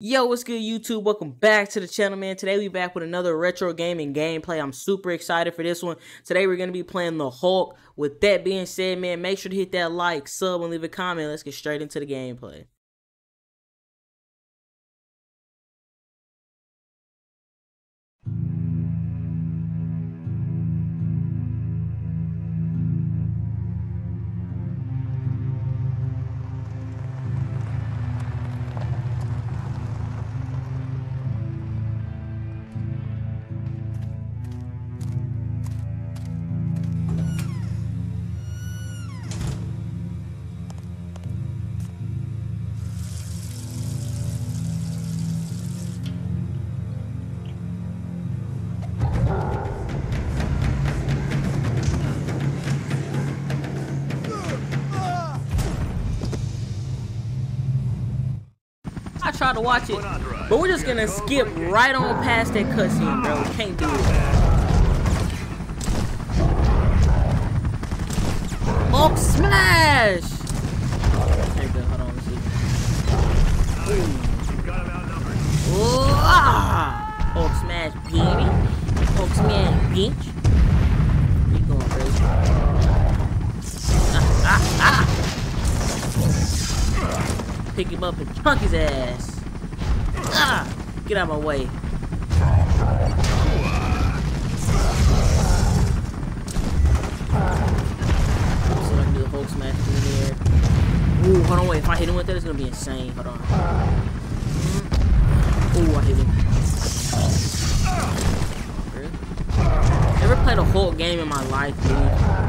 Yo, what's good YouTube? Welcome back to the channel, man. Today we back with another retro gaming gameplay. I'm super excited for this one. Today we're going to be playing the Hulk. With that being said, man, make sure to hit that like, sub, and leave a comment. Let's get straight into the gameplay. Tried to watch it, but we're just gonna skip right on past that cutscene, bro. We can't do it. Hulk smash! Ooh. Hulk smash, baby. Hulk smash, bitch. You going, bro? Ah, ah, ah! Pick him up and chunk his ass. Ah! Get out of my way. So I can do the Hulk smash through there. Ooh, hold on, wait. If I hit him with that, it's gonna be insane. Hold on. Ooh, I hit him. Never played a Hulk game in my life, dude.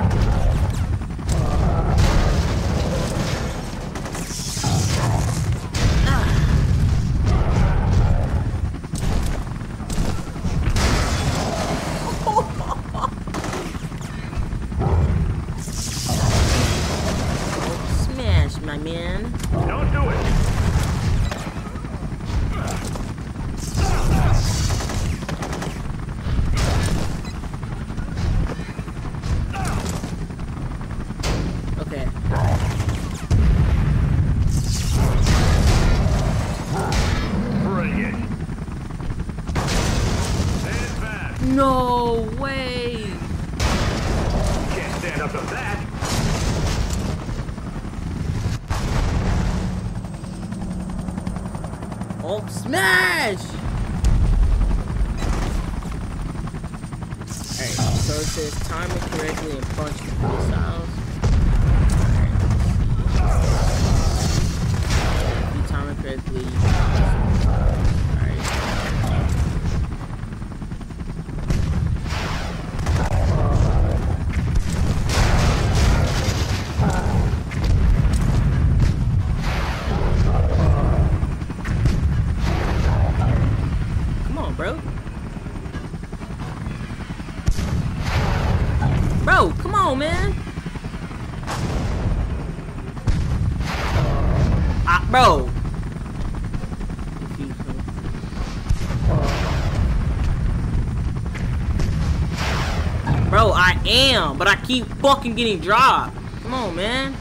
But I keep fucking getting dropped. Come on, man.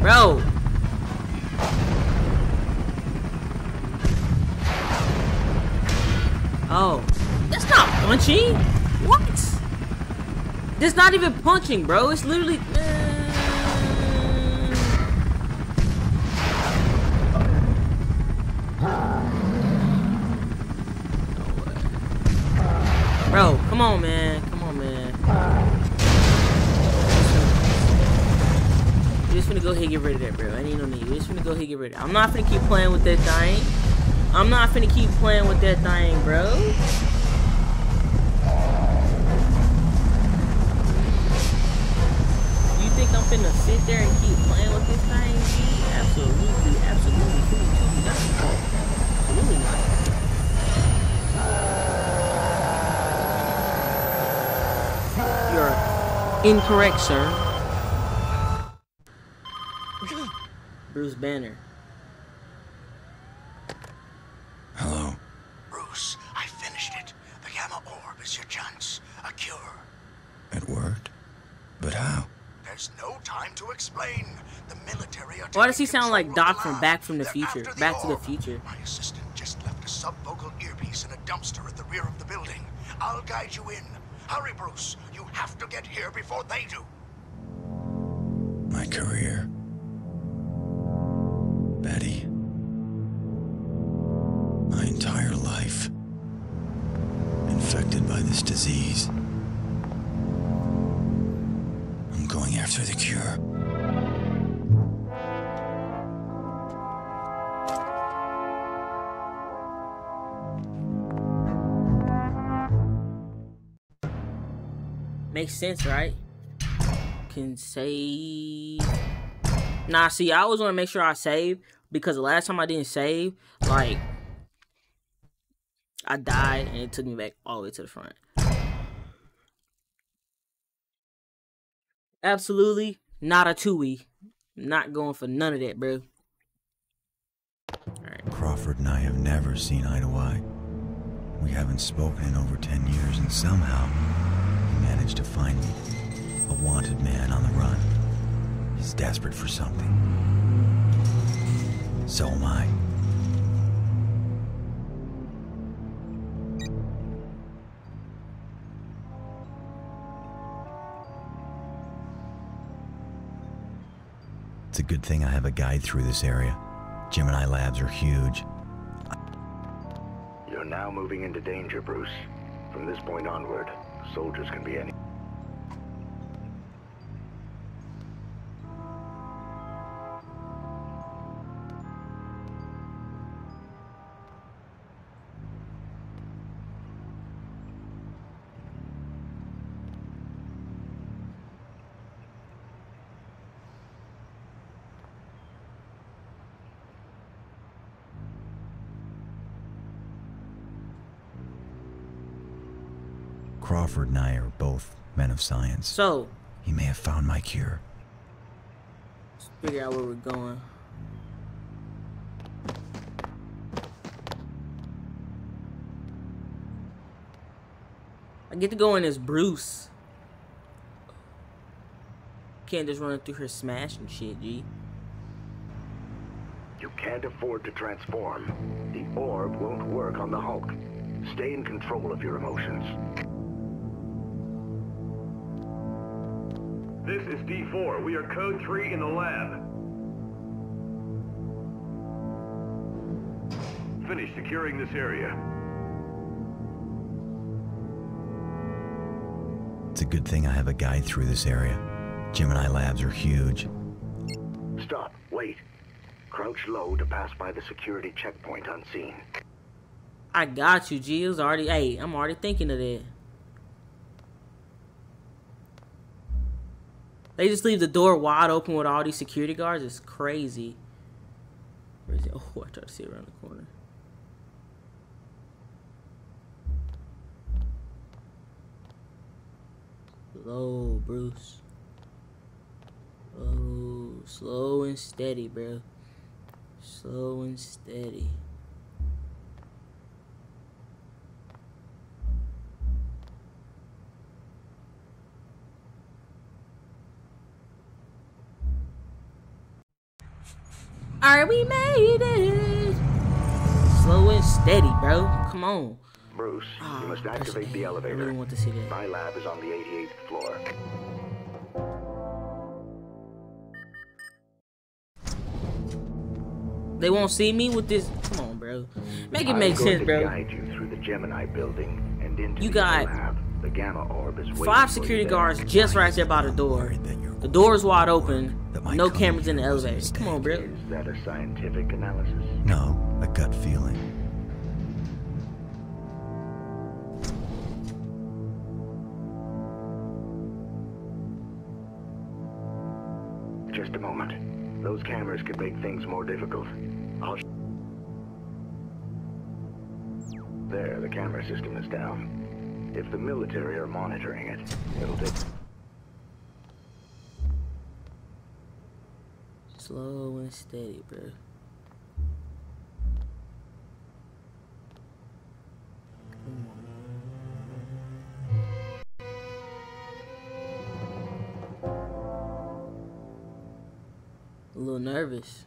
Bro. Oh. That's not punching. What? That's not even punching, bro. It's literally. Uh. Bro, come on, man. Come on, man. Finna go ahead and get rid of that, bro. I need no need. You just finna go ahead and get rid of it. I'm not finna keep playing with that thing. I'm not finna keep playing with that thing, bro. You think I'm finna sit there and keep playing with this thing? Absolutely, absolutely, absolutely not. Absolutely not. You're incorrect, sir. Bruce Banner. Hello. Bruce, I finished it. The Gamma Orb is your chance. A cure. It worked? But how? There's There's no time to explain. The military are Why does he sound like Doc from. Back from the They're Future? after Back to the. Future. My assistant just left a subvocal earpiece in a dumpster at the rear of the building. I'll guide you in. Hurry, Bruce. You have to get here before they do. My career. Makes sense, right? Can save. Nah, see, I always want to make sure I save because the last time I didn't save, like, I died and it took me back all the way to the front. Absolutely not a two Not going for none of that, bro. Alright. Crawford and I have never seen eye to eye. We haven't spoken in over 10 years, and somehow managed to find me. A wanted man on the run. He's desperate for something. So am I. It's a good thing I have a guide through this area. Gemini labs are huge. You're now moving into danger, Bruce. From this point onward, soldiers can be any... Crawford and I are both men of science. So, He may have found my cure. let's figure out where we're going. I get to go in as Bruce. Can't just run through her smash and shit, G. You can't afford to transform. The orb won't work on the Hulk. Stay in control of your emotions. This is D4. We are code 3 in the lab. Finish securing this area. It's a good thing I have a guide through this area. Gemini labs are huge. Stop. Wait. Crouch low to pass by the security checkpoint unseen. I got you, G. It was already, hey, I'm already thinking of that. They just leave the door wide open with all these security guards. It's crazy. Where is it? Oh, I tried to see around the corner. Slow, Bruce. Oh, slow and steady, bro. Slow and steady. Alright, we made it. Slow and steady, bro. Come on. Bruce, Ah, you must press activate the A. I elevator. really want to see that. My lab is on the 88th floor. They won't see me with this. Come on, bro. Make it I'm make going sense, to bro. guide you through the Gemini building and into You the got lab. The gamma orb is waiting Five security guards just right there by the door. Worried that you're The door's wide open. No cameras in the here was elevator. Come on, bro. Is that a scientific analysis? No, a gut feeling. Just a moment. Those cameras could make things more difficult. I'll... sh- There, the camera system is down. If the military are monitoring it, it'll take... Slow and steady, bro. A little nervous.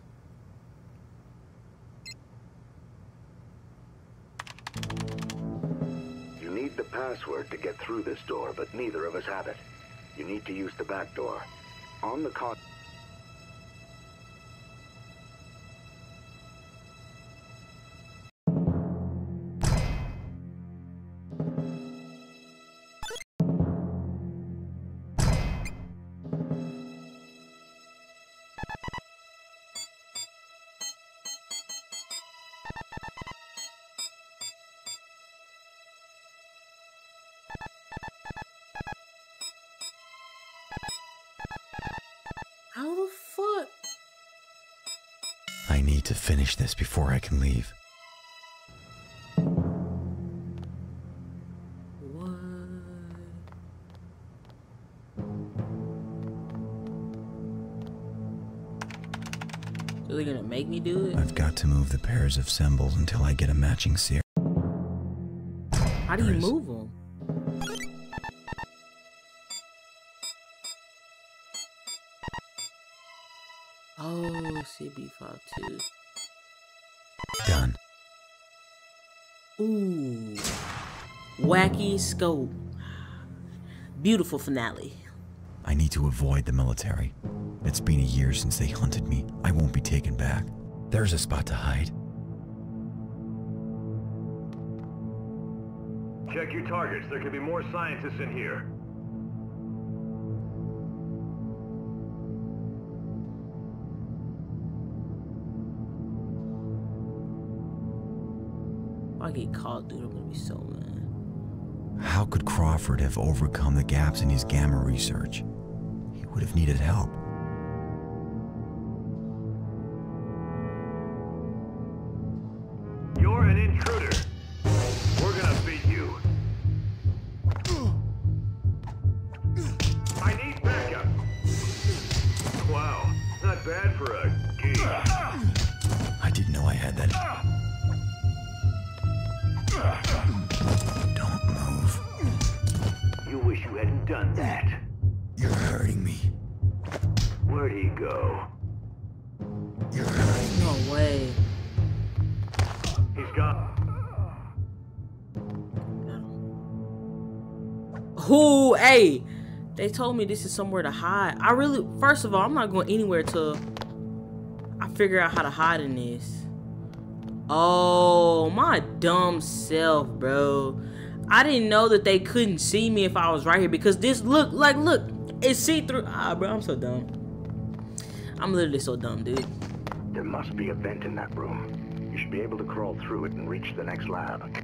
You need the password to get through this door, but neither of us have it. You need to use the back door. On the con... How the fuck? I need to finish this before I can leave. What? So they're gonna make me do it? I've got to move the pairs of symbols until I get a matching series. How do you move them? CB52. Done. Ooh. Wacky scope. Beautiful finale. I need to avoid the military. It's been a year since they hunted me. I won't be taken back. There's a spot to hide. Check your targets. There could be more scientists in here. I get caught, dude, I'm gonna be so mad. How could Crawford have overcome the gaps in his gamma research? He would have needed help. Who? Hey, they told me this is somewhere to hide. I really, first of all, I'm not going anywhere till I figure out how to hide in this. Oh, my dumb self, bro. I didn't know that they couldn't see me if I was right here because this look like look, it's see through. Ah, bro, I'm so dumb. I'm literally so dumb, dude. There must be a vent in that room. You should be able to crawl through it and reach the next lab.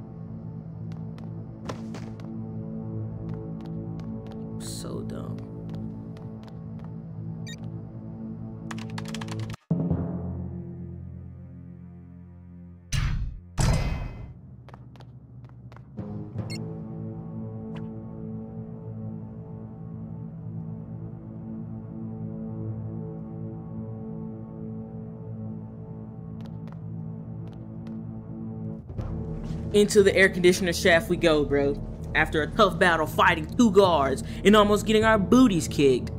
Into the air conditioner shaft we go, bro. After a tough battle fighting two guards and almost getting our booties kicked.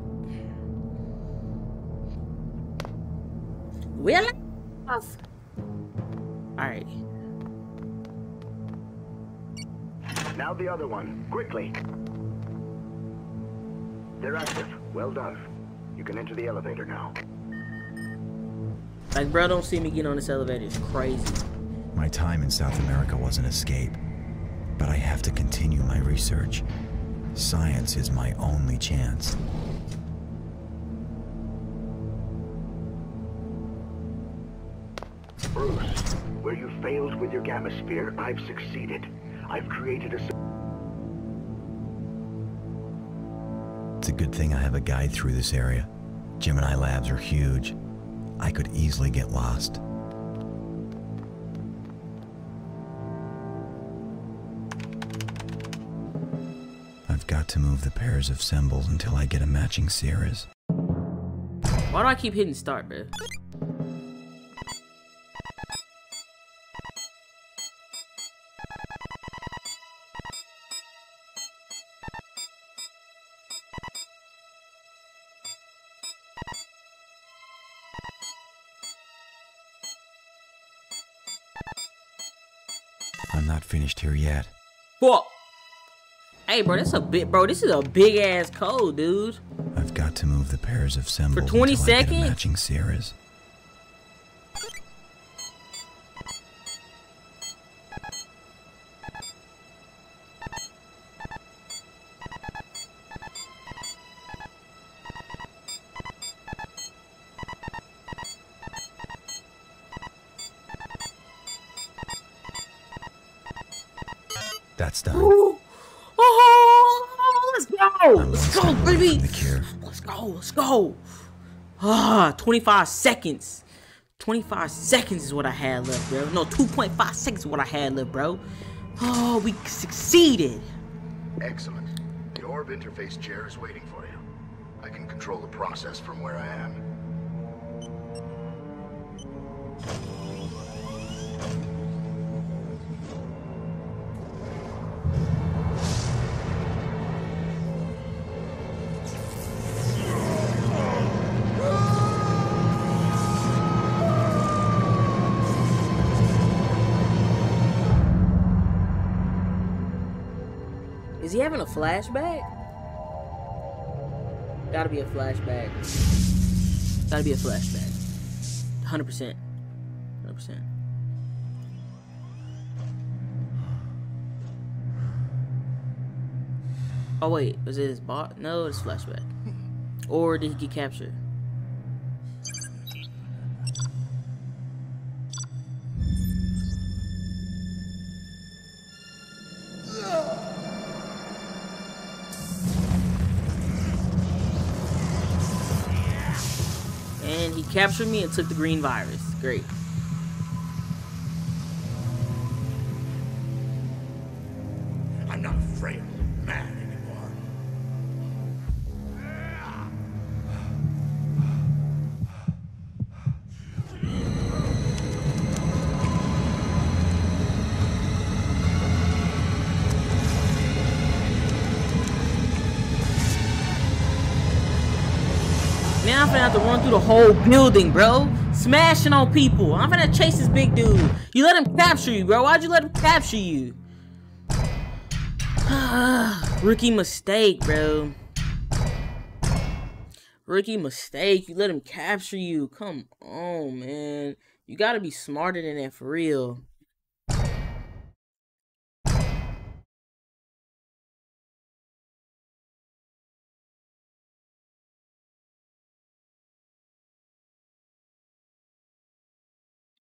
Well, Alright. Now the other one, quickly. They're active. Well done. You can enter the elevator now. Like, bro, don't see me get on this elevator. It's crazy. My time in South America was an escape, but I have to continue my research. Science is my only chance. Bruce, where you failed with your gamma sphere, I've succeeded. I've created a... It's a good thing I have a guide through this area. Gemini labs are huge. I could easily get lost. got to move the pairs of symbols until I get a matching series. Why do I keep hitting start, bro? I'm not finished here yet. What? Hey, bro, that's a bit, bro. This is a big ass code, dude. I've got to move the pairs of symbols for 20 until I get a seconds? matching Sierras. That's done. Ooh. Let's go. Let's go, baby. from the cure. Let's go. Let's go. Ah, 25 seconds. 25 seconds is what I had left, bro. No, 2.5 seconds is what I had left, bro. Oh, we succeeded. Excellent. The orb interface chair is waiting for you. I can control the process from where I am. Flashback? Gotta be a flashback. Gotta be a flashback. 100%. 100%. Oh wait, was it his bot? No, it's flashback. Or did he get captured? Captured me and took the green virus. Great. I'm not a frail man anymore. Now I'm gonna have to through the whole building, bro. Smashing on people. I'm gonna chase this big dude. You let him capture you, bro. Why'd you let him capture you? Rookie mistake, bro. Rookie mistake. You let him capture you. Come on, man. You gotta be smarter than that for real.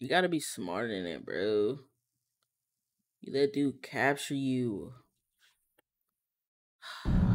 You gotta be smarter than that, bro. You let dude capture you.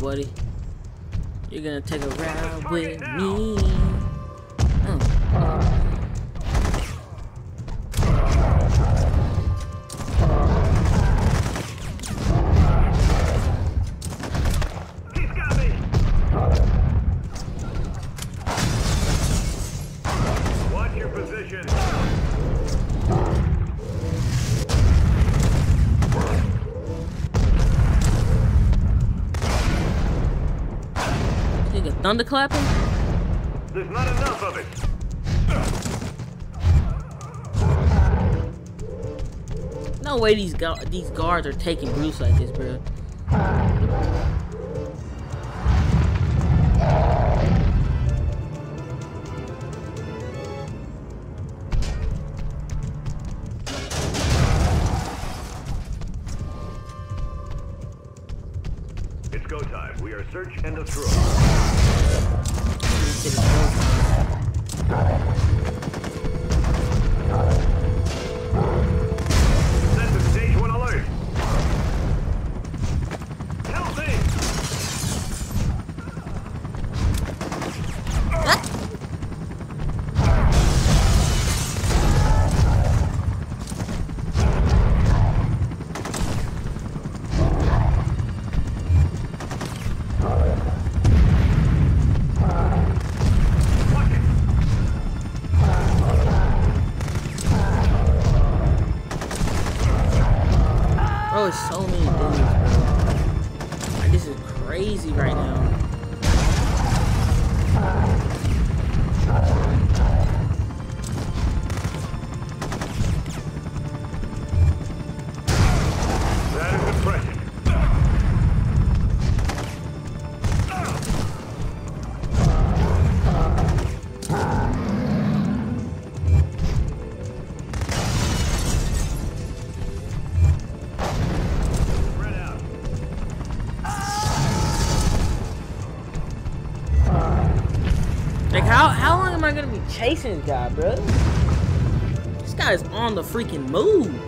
buddy. You're gonna take a ride with me. Thunderclapping? There's not enough of it. No way these gu- these guards are taking Bruce like this, bro. Chasing this guy, bro? This guy is on the freaking move.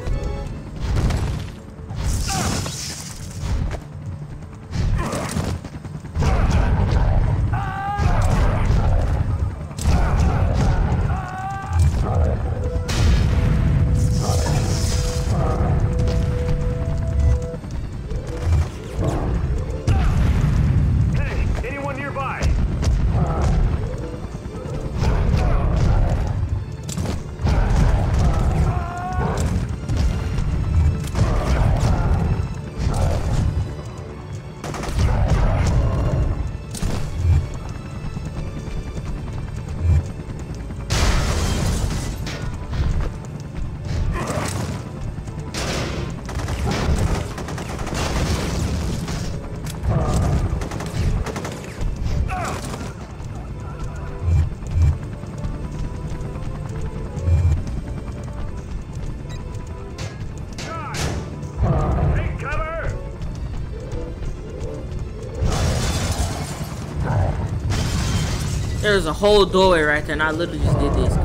There's a whole doorway right there, and I literally just did this.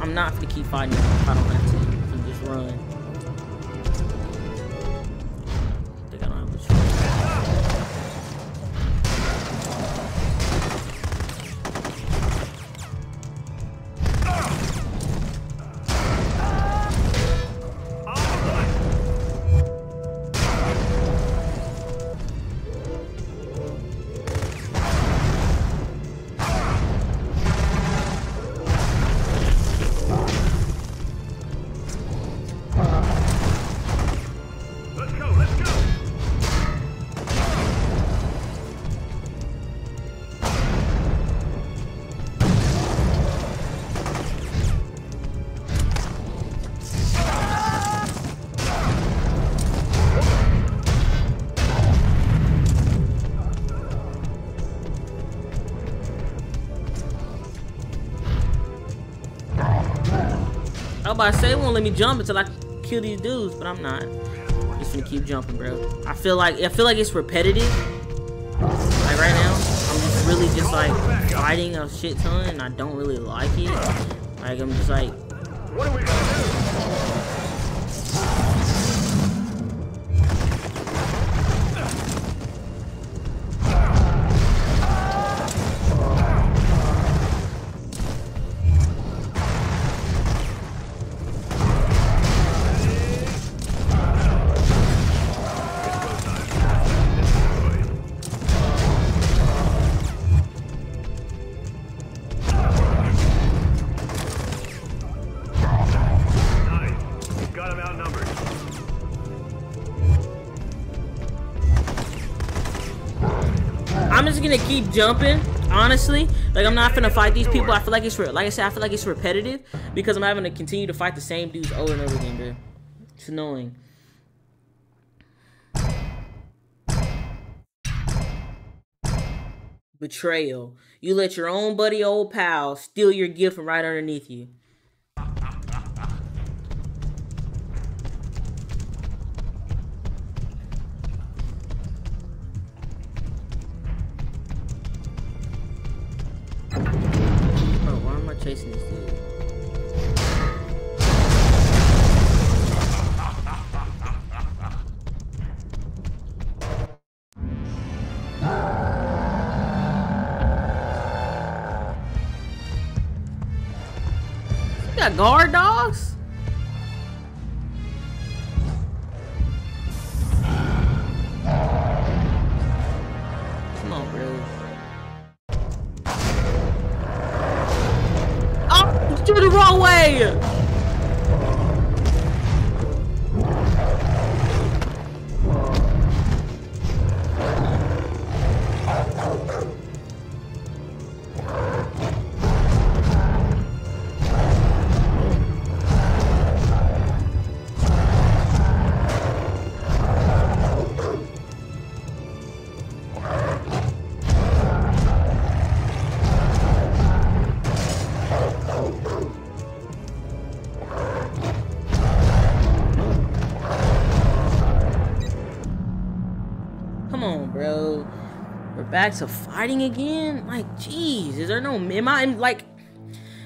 I'm not gonna keep fighting I don't have to. Just run. About to say it won't let me jump until I kill these dudes, but I'm not. Just gonna keep jumping, bro. I feel like I feel like it's repetitive. Like right now, I'm just really just like fighting a shit ton, and I don't really like it. Like I'm just like, I'm just gonna keep jumping. Honestly, like I'm not gonna fight these people. I feel like it's like I said, I feel like it's repetitive because I'm having to continue to fight the same dudes over and over again. It's annoying. Betrayal. You let your own buddy, old pal, steal your gift from right underneath you. Guard dogs? Come on, bro. Oh, you the wrong way! Back to fighting again? Like, jeez, is there no, am I, like,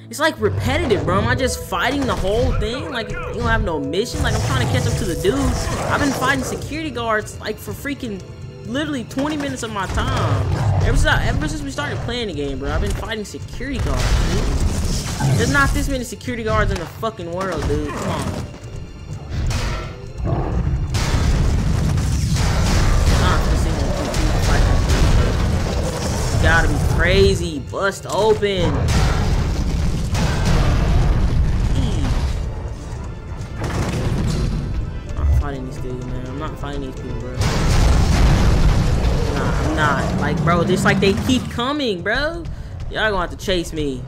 it's like repetitive, bro. Am I just fighting the whole thing? Like, you don't have no mission? Like, I'm trying to catch up to the dude. I've been fighting security guards, like, for freaking literally 20 minutes of my time. Ever since, I, ever since we started playing the game, bro, I've been fighting security guards, dude. There's not this many security guards in the fucking world, dude. Come on. Crazy. Bust open. fighting these dudes, man. I'm not fighting these people, bro. Nah, I'm not. Like, bro, just like they keep coming, bro. Y'all gonna have to chase me.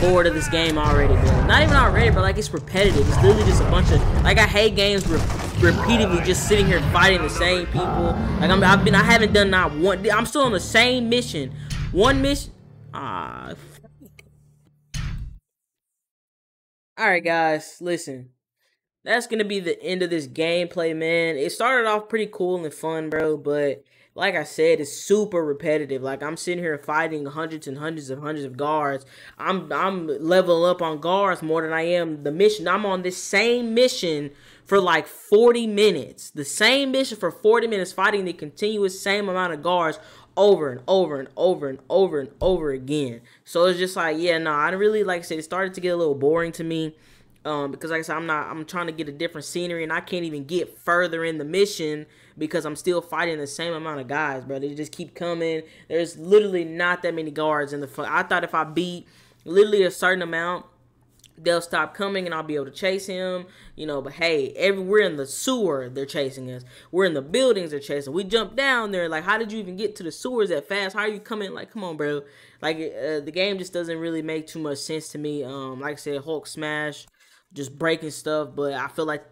Bored of this game already, bro. Not even already, but like it's repetitive. It's literally just a bunch of like I hate games re repeatedly just sitting here fighting the same people. Like I'm, I've been, I haven't done not one. I'm still on the same mission. One mission. Ah. All right, guys, listen. That's gonna be the end of this gameplay, man. It started off pretty cool and fun, bro, but like I said, it's super repetitive. Like I'm sitting here fighting hundreds and hundreds of hundreds of guards. I'm I'm leveling up on guards more than I am the mission. I'm on this same mission for like 40 minutes. The same mission for 40 minutes fighting the continuous same amount of guards over and over and over and over and over again. So it's just like, yeah, no, I really like I said, it started to get a little boring to me. Um, because like I said, I'm not I'm trying to get a different scenery and I can't even get further in the mission because I'm still fighting the same amount of guys, bro. They just keep coming. There's literally not that many guards in the. I thought if I beat literally a certain amount, they'll stop coming and I'll be able to chase him, you know. But hey, every we're in the sewer, they're chasing us. We're in the buildings, they're chasing. We jump down there, like, how did you even get to the sewers that fast? How are you coming? Like, come on, bro. Like, uh, the game just doesn't really make too much sense to me. Um, like I said, Hulk smash, just breaking stuff, but I feel like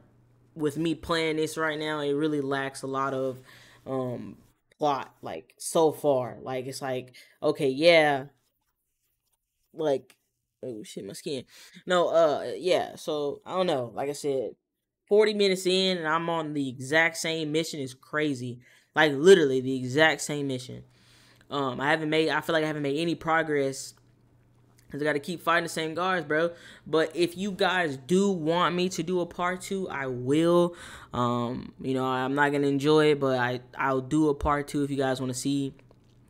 with me playing this right now, it really lacks a lot of um plot like so far. Like it's like, okay, yeah. Like oh shit, my skin. No, uh yeah, so I don't know. Like I said, 40 minutes in and I'm on the exact same mission is crazy. Like literally the exact same mission. Um I haven't made I feel like I haven't made any progress Cause I gotta keep fighting the same guards, bro. But if you guys do want me to do a part two, I will. Um, you know, I'm not gonna enjoy it, but I I'll do a part two if you guys want to see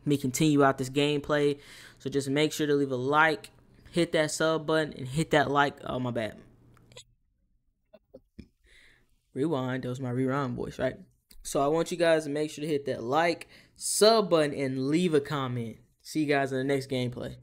me continue out this gameplay. So just make sure to leave a like, hit that sub button, and hit that like. Oh my bad. Rewind. That was my rewind voice, right? So I want you guys to make sure to hit that like, sub button, and leave a comment. See you guys in the next gameplay.